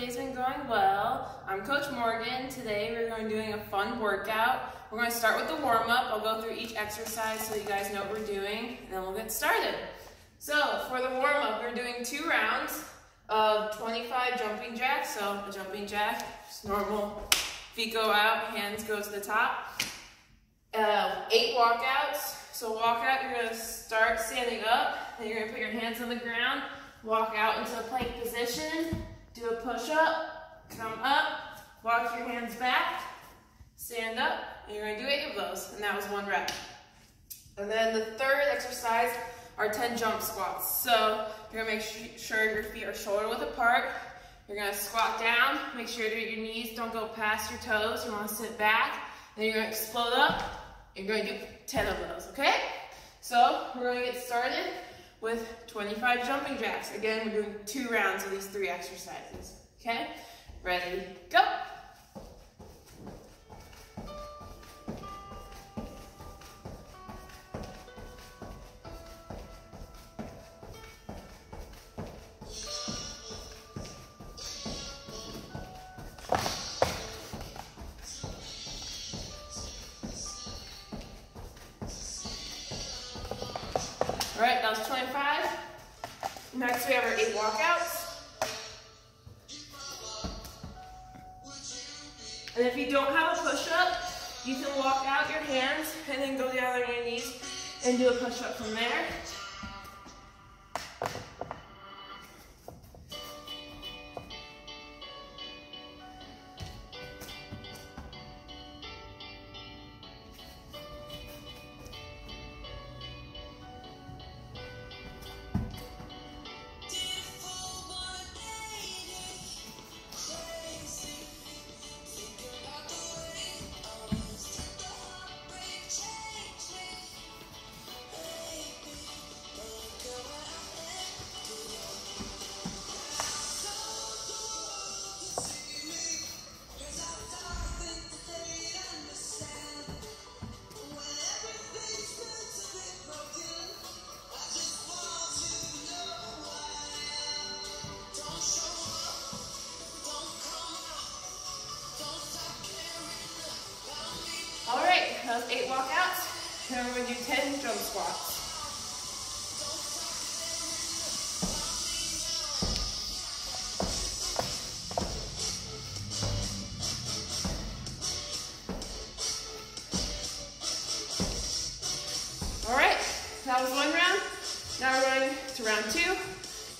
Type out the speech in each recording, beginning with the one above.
day's been going well. I'm Coach Morgan. Today we're going to be doing a fun workout. We're going to start with the warm-up. I'll go through each exercise so you guys know what we're doing, and then we'll get started. So for the warm-up, we're doing two rounds of 25 jumping jacks. So a jumping jack, just normal. Feet go out, hands go to the top. Uh, eight walkouts. So walk out, you're going to start standing up, then you're going to put your hands on the ground, walk out into a plank position, do a push-up, come up, walk your hands back, stand up, and you're gonna do eight of those, and that was one rep. And then the third exercise are 10 jump squats. So you're gonna make sure your feet are shoulder width apart. You're gonna squat down, make sure that your knees don't go past your toes. You wanna sit back, then you're gonna explode up. You're gonna do 10 of those, okay? So we're gonna get started with 25 jumping jacks. Again, we're doing two rounds of these three exercises. Okay? Ready, go! Do 10 jump squats. All right, that was one round. Now we're going to round two,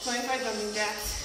25 jumping jacks.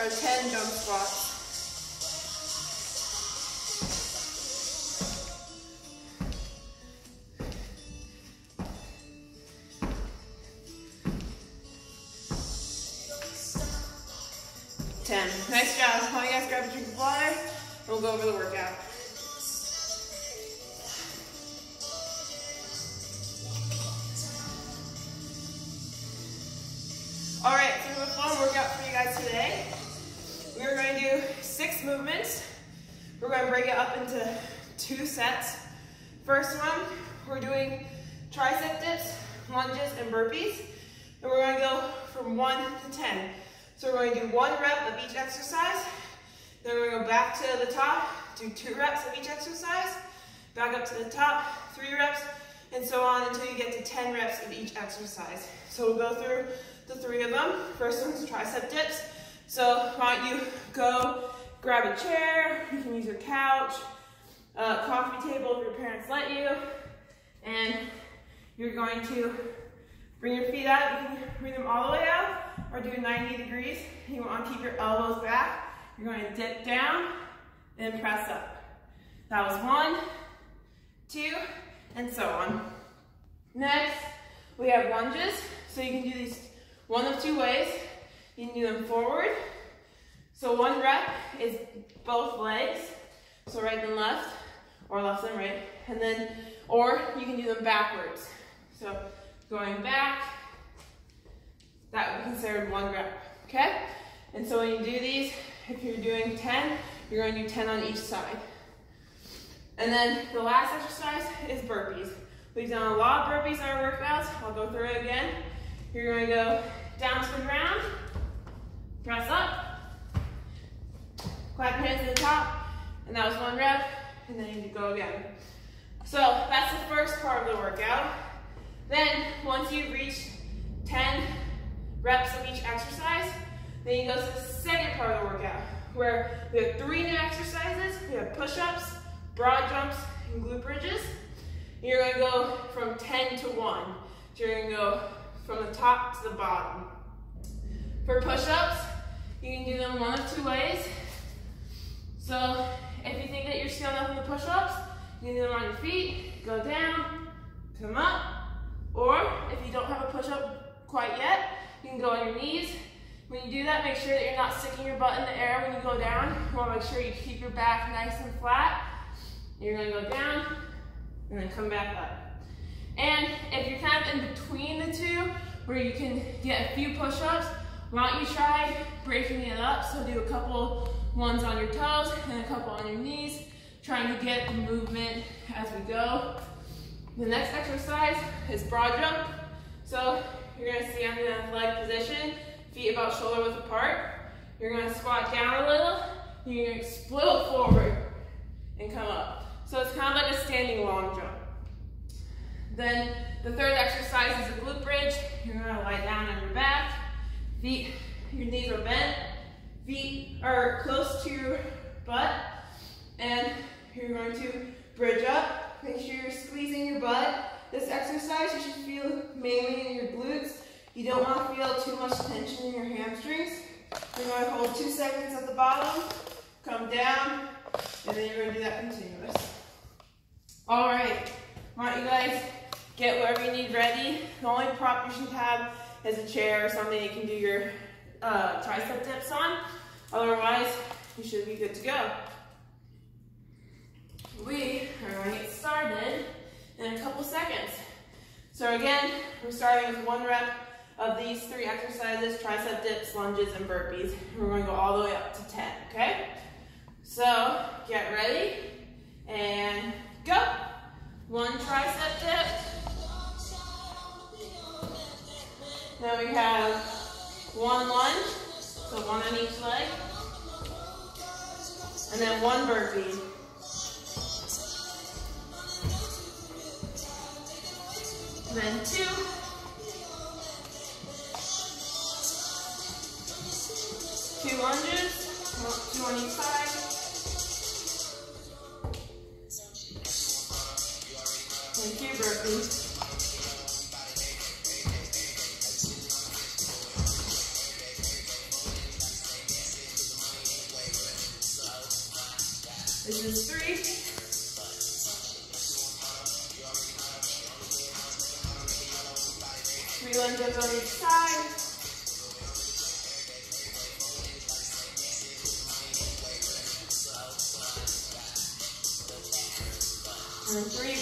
Now 10 jump squats. Ten. Nice job. All you guys grab a drink of water, we'll go over the workout. Movements. We're going to break it up into two sets. First one, we're doing tricep dips, lunges, and burpees. And we're going to go from one to 10. So we're going to do one rep of each exercise. Then we're going to go back to the top, do two reps of each exercise. Back up to the top, three reps, and so on until you get to 10 reps of each exercise. So we'll go through the three of them. First one's tricep dips. So why don't you go grab a chair, you can use your couch, coffee table if your parents let you, and you're going to bring your feet out. You can bring them all the way out or do 90 degrees. You want to keep your elbows back. You're going to dip down then press up. That was one, two, and so on. Next, we have lunges. So you can do these one of two ways. You can do them forward. So one rep is both legs, so right and left, or left and right. And then, or you can do them backwards. So going back, that would be considered one rep, okay? And so when you do these, if you're doing 10, you're going to do 10 on each side. And then the last exercise is burpees. We've done a lot of burpees in our workouts. I'll go through it again. You're going to go down to the ground, press up, clap your hands to the top, and that was one rep, and then you go again. So that's the first part of the workout. Then once you've reached 10 reps of each exercise, then you go to the second part of the workout, where we have three new exercises. We have push-ups, broad jumps, and glute bridges. You're gonna go from 10 to one. So you're gonna go from the top to the bottom. For push-ups, you can do them one of two ways. So if you think that you're still in the push-ups, you can do them on your feet, go down, come up, or if you don't have a push-up quite yet, you can go on your knees. When you do that, make sure that you're not sticking your butt in the air when you go down. You wanna make sure you keep your back nice and flat. You're gonna go down, and then come back up. And if you're kind of in between the two, where you can get a few push-ups, why don't you try breaking it up? So do a couple ones on your toes and a couple on your knees, trying to get the movement as we go. The next exercise is broad jump. So you're gonna stay in the leg position, feet about shoulder width apart. You're gonna squat down a little, you're gonna explode forward and come up. So it's kind of like a standing long jump. Then the third exercise is a glute bridge. You're gonna lie down on your back. Feet, your knees are bent. Feet are close to your butt. And you're going to bridge up. Make sure you're squeezing your butt. This exercise you should feel mainly in your glutes. You don't want to feel too much tension in your hamstrings. You're going to hold two seconds at the bottom, come down, and then you're going to do that continuous. All right, why don't you guys get whatever you need ready. The only prop you should have is a chair or something you can do your uh, tricep dips on. Otherwise, you should be good to go. We are going to get started in a couple seconds. So again, we're starting with one rep of these three exercises, tricep dips, lunges, and burpees. We're going to go all the way up to 10, okay? So get ready and go. One tricep dip, Then we have one lunge, so one on each leg. And then one burpee. Then two. Two lunges, two on each side. And two burpees. This is three. Three lunges on each side. And three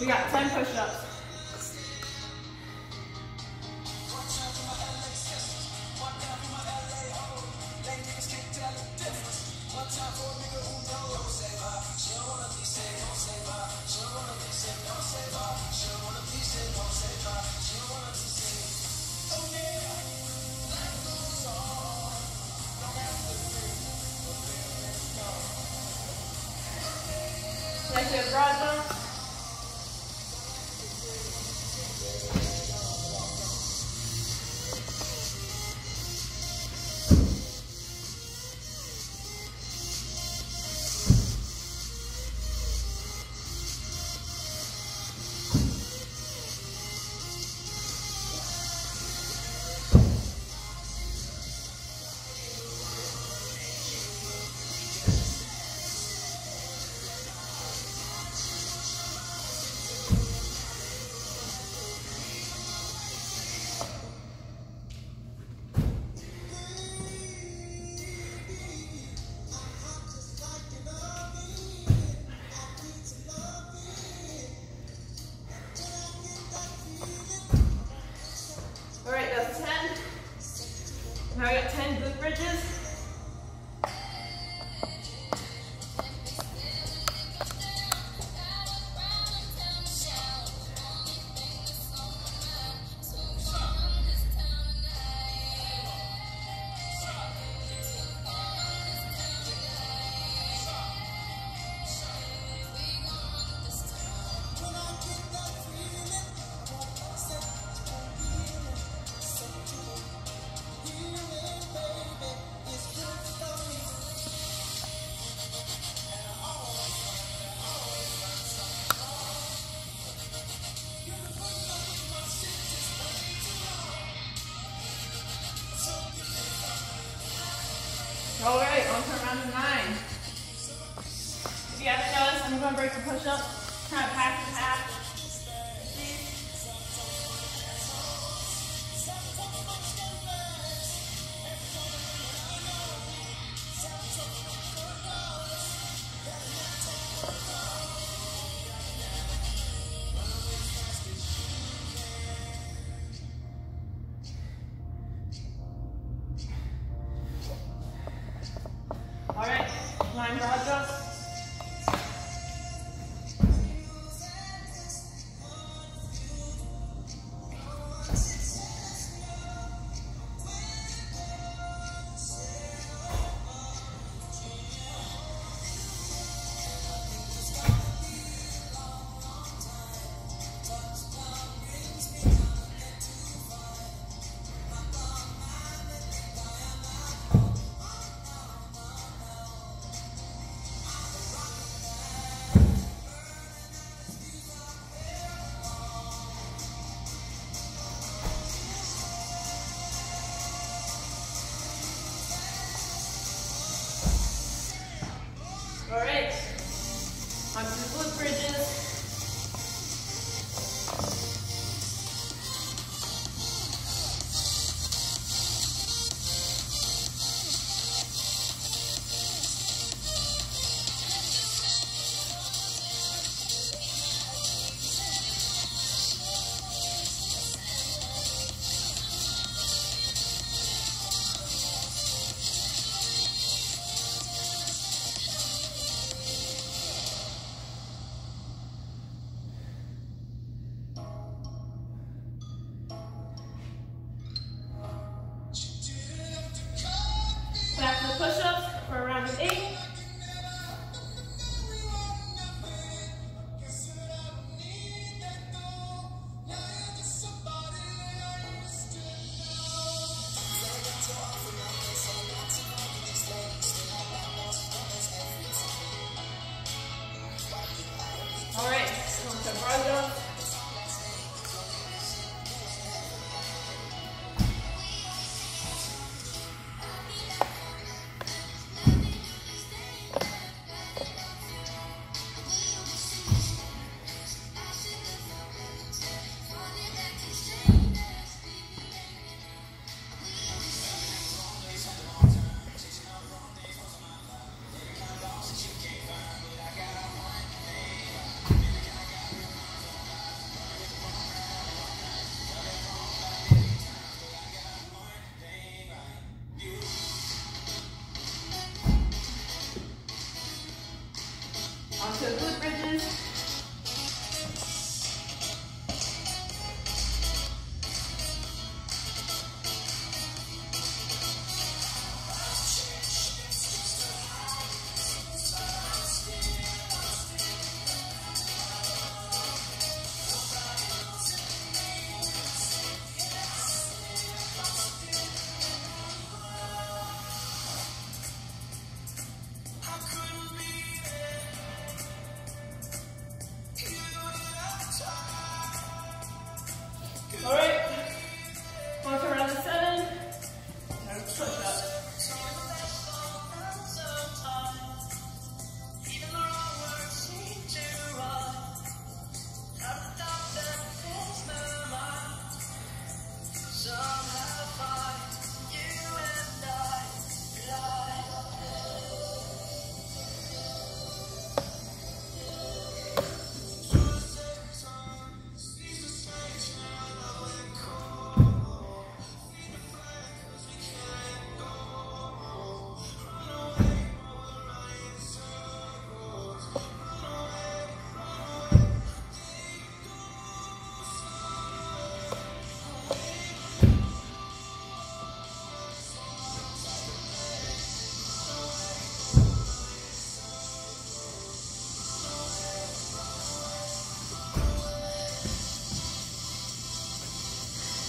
We got 10 push-ups. Going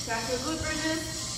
Back to the glute bridges.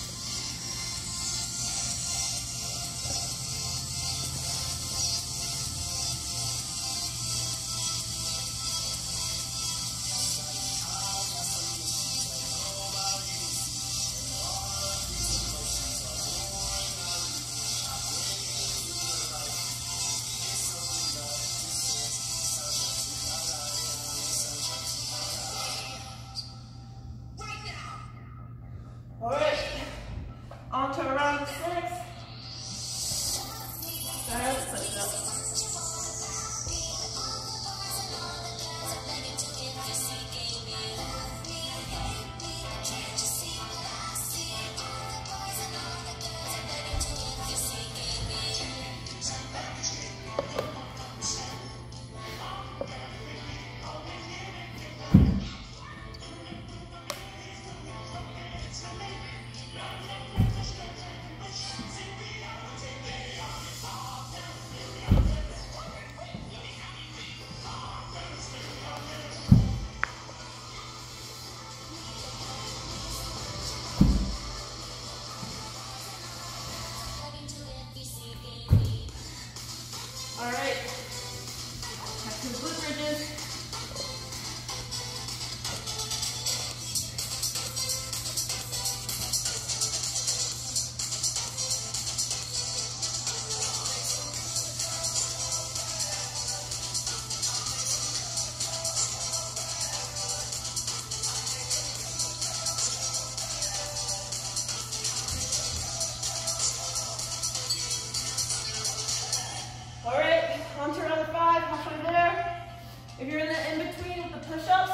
All